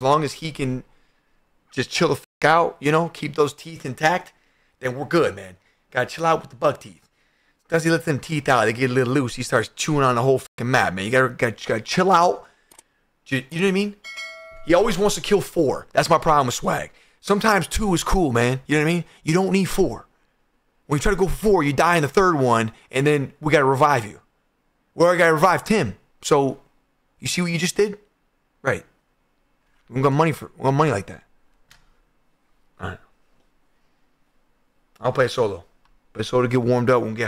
as long as he can just chill the fuck out, you know, keep those teeth intact, then we're good, man. Gotta chill out with the buck teeth. As he lets them teeth out, they get a little loose. He starts chewing on the whole fucking map, man. You gotta, gotta, gotta chill out. You, you know what I mean? He always wants to kill four. That's my problem with Swagg. Sometimes two is cool, man. You know what I mean? You don't need four. When you try to go for four, you die in the third one, and then we gotta revive you. Well, I gotta revive Tim. So, you see what you just did? Right. We got money for we got money like that. All right. I'll play solo. Play solo to get warmed up. When we get